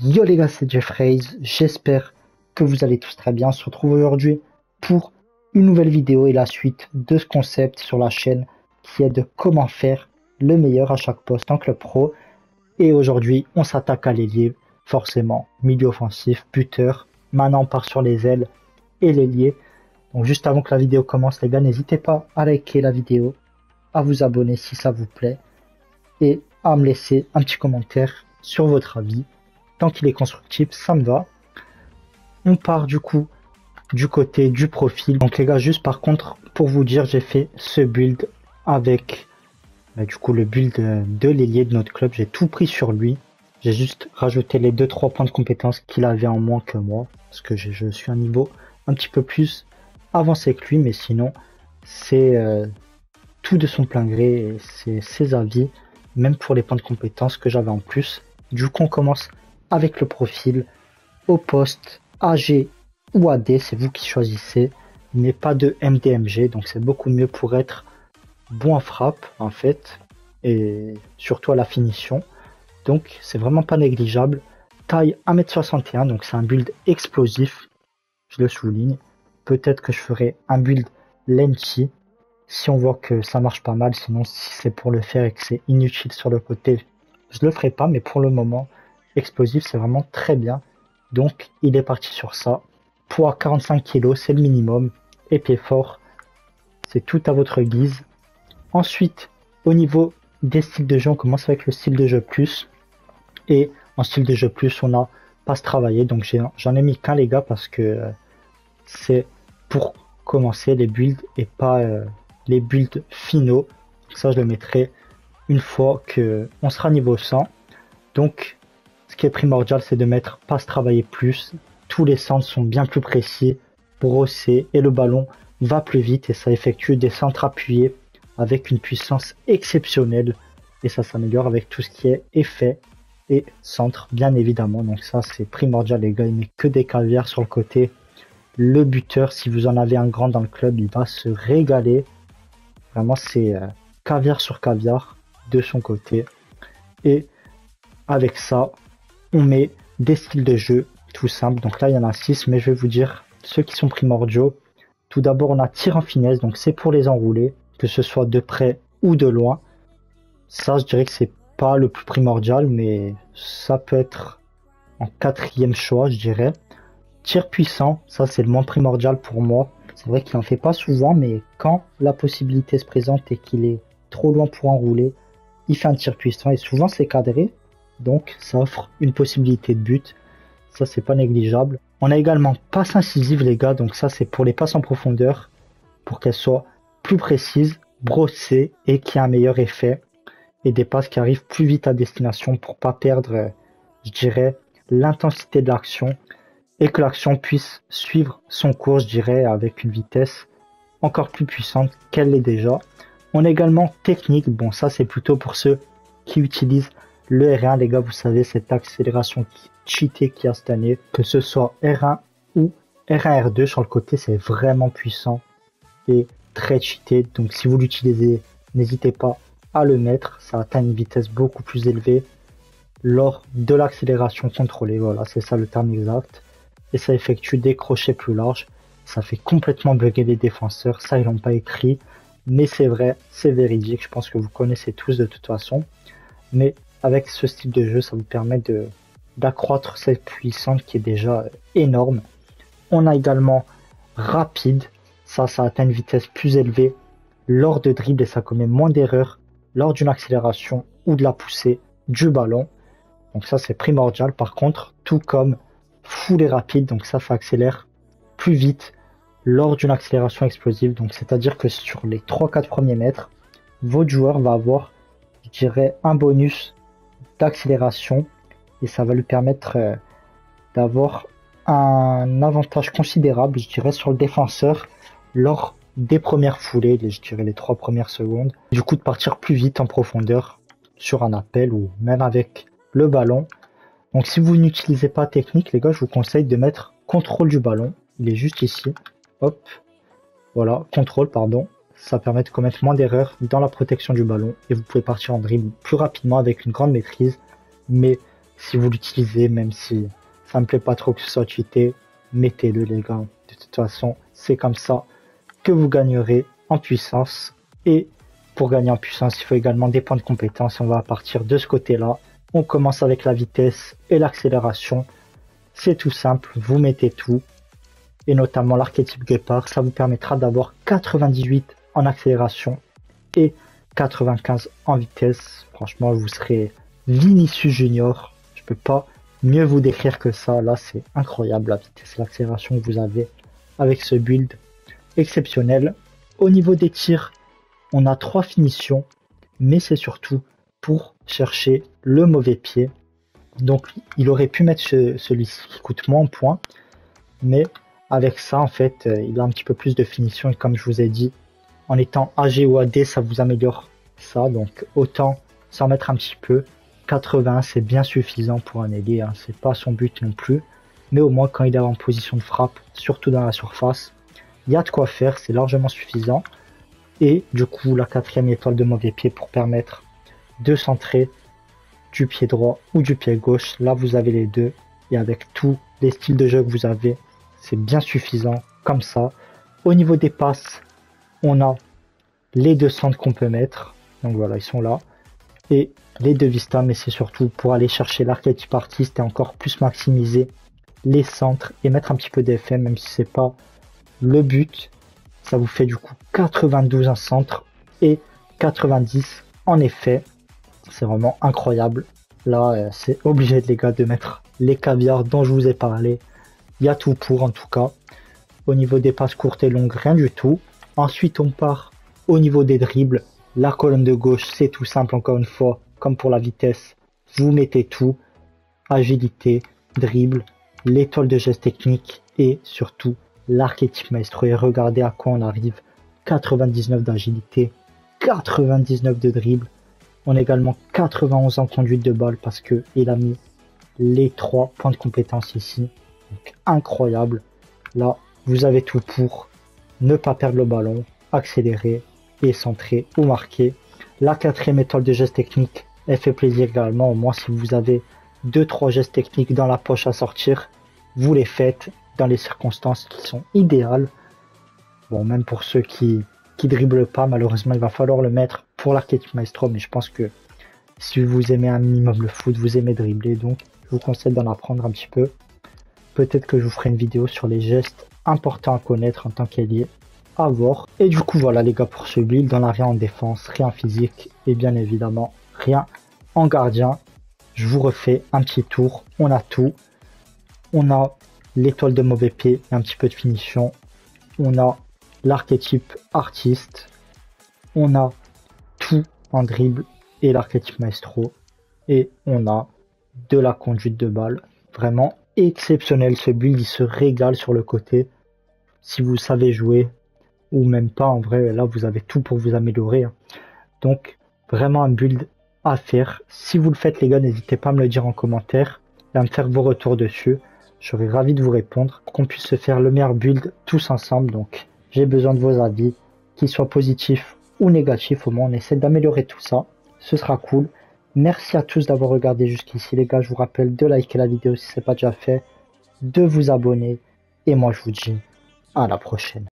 Yo les gars, c'est Jeffrey. J'espère que vous allez tous très bien. On se retrouve aujourd'hui pour une nouvelle vidéo et la suite de ce concept sur la chaîne qui est de comment faire le meilleur à chaque poste en club pro. Et aujourd'hui, on s'attaque à l'ailier, forcément, milieu offensif, buteur. Maintenant, on part sur les ailes et l'ailier. Donc juste avant que la vidéo commence, les gars, n'hésitez pas à liker la vidéo, à vous abonner si ça vous plaît et à me laisser un petit commentaire sur votre avis. Tant qu'il est constructif, ça me va. On part du coup du côté du profil. Donc les gars, juste par contre, pour vous dire, j'ai fait ce build avec bah, du coup le build de l'ailier de notre club. J'ai tout pris sur lui. J'ai juste rajouté les 2-3 points de compétence qu'il avait en moins que moi. Parce que je suis un niveau un petit peu plus avancé que lui. Mais sinon, c'est euh, tout de son plein gré. C'est ses avis. Même pour les points de compétence que j'avais en plus. Du coup, on commence avec le profil au poste AG ou AD, c'est vous qui choisissez, mais pas de MDMG, donc c'est beaucoup mieux pour être bon en frappe en fait, et surtout à la finition. Donc c'est vraiment pas négligeable. Taille 1m61, donc c'est un build explosif, je le souligne. Peut-être que je ferai un build lenti si on voit que ça marche pas mal, sinon si c'est pour le faire et que c'est inutile sur le côté, je le ferai pas, mais pour le moment, explosif, c'est vraiment très bien. Donc, il est parti sur ça. Poids 45 kg, c'est le minimum. Et pied fort, c'est tout à votre guise. Ensuite, au niveau des styles de jeu, on commence avec le style de jeu plus. Et en style de jeu plus, on a pas se travailler. Donc, j'en ai, mis qu'un, les gars, parce que euh, c'est pour commencer les builds et pas euh, les builds finaux. Ça, je le mettrai une fois que on sera niveau 100. Donc, qui est primordial, c'est de mettre passe travailler plus. Tous les centres sont bien plus précis, brossés et le ballon va plus vite et ça effectue des centres appuyés avec une puissance exceptionnelle. Et ça s'améliore avec tout ce qui est effet et centre bien évidemment. Donc ça c'est primordial les gars. Il met que des caviars sur le côté. Le buteur si vous en avez un grand dans le club il va se régaler. Vraiment c'est euh, caviar sur caviar de son côté. Et avec ça on met des styles de jeu tout simples. Donc là, il y en a 6, mais je vais vous dire ceux qui sont primordiaux. Tout d'abord, on a tir en finesse, donc c'est pour les enrouler, que ce soit de près ou de loin. Ça, je dirais que c'est pas le plus primordial, mais ça peut être en quatrième choix, je dirais. Tir puissant, ça c'est le moins primordial pour moi. C'est vrai qu'il en fait pas souvent, mais quand la possibilité se présente et qu'il est trop loin pour enrouler, il fait un tir puissant et souvent c'est cadré. Donc ça offre une possibilité de but. Ça c'est pas négligeable. On a également passe incisive les gars, donc ça c'est pour les passes en profondeur, pour qu'elles soient plus précises, brossées et qui a un meilleur effet. Et des passes qui arrivent plus vite à destination pour pas perdre, je dirais, l'intensité de l'action et que l'action puisse suivre son cours, je dirais, avec une vitesse encore plus puissante qu'elle l'est déjà. On a également technique, bon ça c'est plutôt pour ceux qui utilisent le R1, les gars, vous savez, cette accélération cheatée qu'il y a cette année, que ce soit R1 ou R1, R2 sur le côté, c'est vraiment puissant et très cheaté. Donc si vous l'utilisez, n'hésitez pas à le mettre. Ça atteint une vitesse beaucoup plus élevée lors de l'accélération contrôlée. Voilà, c'est ça le terme exact. Et ça effectue des crochets plus larges. Ça fait complètement bugger les défenseurs. Ça, ils l'ont pas écrit. Mais c'est vrai, c'est véridique. Je pense que vous connaissez tous de toute façon. Mais avec ce style de jeu, ça vous permet de d'accroître cette puissance qui est déjà énorme. On a également rapide, ça, ça atteint une vitesse plus élevée lors de dribble et ça commet moins d'erreurs lors d'une accélération ou de la poussée du ballon. Donc ça, c'est primordial. Par contre, tout comme full et rapide, donc ça, ça accélère plus vite lors d'une accélération explosive. Donc c'est-à-dire que sur les 3-4 premiers mètres, votre joueur va avoir, je dirais, un bonus d'accélération et ça va lui permettre euh, d'avoir un avantage considérable, je dirais, sur le défenseur lors des premières foulées, je dirais les trois premières secondes. Du coup, de partir plus vite en profondeur sur un appel ou même avec le ballon. Donc, si vous n'utilisez pas technique, les gars, je vous conseille de mettre contrôle du ballon. Il est juste ici. Hop. Voilà, contrôle, pardon ça permet de commettre moins d'erreurs dans la protection du ballon et vous pouvez partir en dribble plus rapidement avec une grande maîtrise. Mais si vous l'utilisez, même si ça me plaît pas trop que ce soit cheaté, mettez-le les gars. De toute façon, c'est comme ça que vous gagnerez en puissance. Et pour gagner en puissance, il faut également des points de compétence. On va partir de ce côté-là. On commence avec la vitesse et l'accélération. C'est tout simple, vous mettez tout. Et notamment l'archétype guépard, ça vous permettra d'avoir 98 en accélération et 95 en vitesse. Franchement, vous serez Vinicius Junior. Je peux pas mieux vous décrire que ça. Là, c'est incroyable la vitesse l'accélération que vous avez avec ce build exceptionnel. Au niveau des tirs, on a trois finitions, mais c'est surtout pour chercher le mauvais pied. Donc il aurait pu mettre celui-ci qui coûte moins de points, mais avec ça en fait euh, il a un petit peu plus de finition et comme je vous ai dit, en étant AG ou AD ça vous améliore ça, donc autant s'en mettre un petit peu. 80 c'est bien suffisant pour un ailier, hein. c'est pas son but non plus, mais au moins quand il est en position de frappe, surtout dans la surface, il y a de quoi faire, c'est largement suffisant. Et du coup, la quatrième étoile de mauvais pied pour permettre de centrer du pied droit ou du pied gauche. Là, vous avez les deux. Et avec tous les styles de jeu que vous avez, c'est bien suffisant comme ça. Au niveau des passes, on a les deux centres qu'on peut mettre. Donc voilà, ils sont là. Et les deux vistas, mais c'est surtout pour aller chercher l'archétype artiste et encore plus maximiser les centres et mettre un petit peu d'effet, même si c'est pas le but, ça vous fait du coup 92 en centre et 90 en effet. C'est vraiment incroyable. Là, euh, c'est obligé les gars de mettre les caviars dont je vous ai parlé. Il y a tout pour en tout cas. Au niveau des passes courtes et longues, rien du tout. Ensuite, on part au niveau des dribbles. La colonne de gauche, c'est tout simple encore une fois, comme pour la vitesse. Vous mettez tout. Agilité, dribble, l'étoile de geste technique et surtout l'archétype maestro et regardez à quoi on arrive. 99 d'agilité, 99 de dribble. On a également 91 en conduite de balle parce que il a mis les trois points de compétence ici. incroyable. Là, vous avez tout pour ne pas perdre le ballon, accélérer et centrer ou marquer. La quatrième étoile de geste technique, elle fait plaisir également. Au moins, si vous avez deux trois gestes techniques dans la poche à sortir, vous les faites dans les circonstances qui sont idéales. Bon, même pour ceux qui qui dribblent pas, malheureusement, il va falloir le mettre pour l'archétype maestro, mais je pense que si vous aimez un minimum le foot, vous aimez dribbler, donc je vous conseille d'en apprendre un petit peu. Peut-être que je vous ferai une vidéo sur les gestes importants à connaître en tant qu'ailier. À voir. Et du coup, voilà les gars pour ce build. On n'a rien en défense, rien en physique et bien évidemment rien en gardien. Je vous refais un petit tour. On a tout. On a l'étoile de mauvais pied et un petit peu de finition. On a l'archétype artiste. On a tout en dribble et l'archétype maestro. Et on a de la conduite de balle. Vraiment exceptionnel ce build, il se régale sur le côté. Si vous savez jouer, ou même pas en vrai, là vous avez tout pour vous améliorer. Hein. Donc vraiment un build à faire. Si vous le faites les gars, n'hésitez pas à me le dire en commentaire et à me faire vos retours dessus. Je serais ravi de vous répondre pour qu'on puisse se faire le meilleur build tous ensemble. Donc, j'ai besoin de vos avis, qu'ils soient positifs ou négatifs. Au moins, on essaie d'améliorer tout ça. Ce sera cool. Merci à tous d'avoir regardé jusqu'ici, les gars. Je vous rappelle de liker la vidéo si ce n'est pas déjà fait, de vous abonner. Et moi, je vous dis à la prochaine.